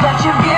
that you give.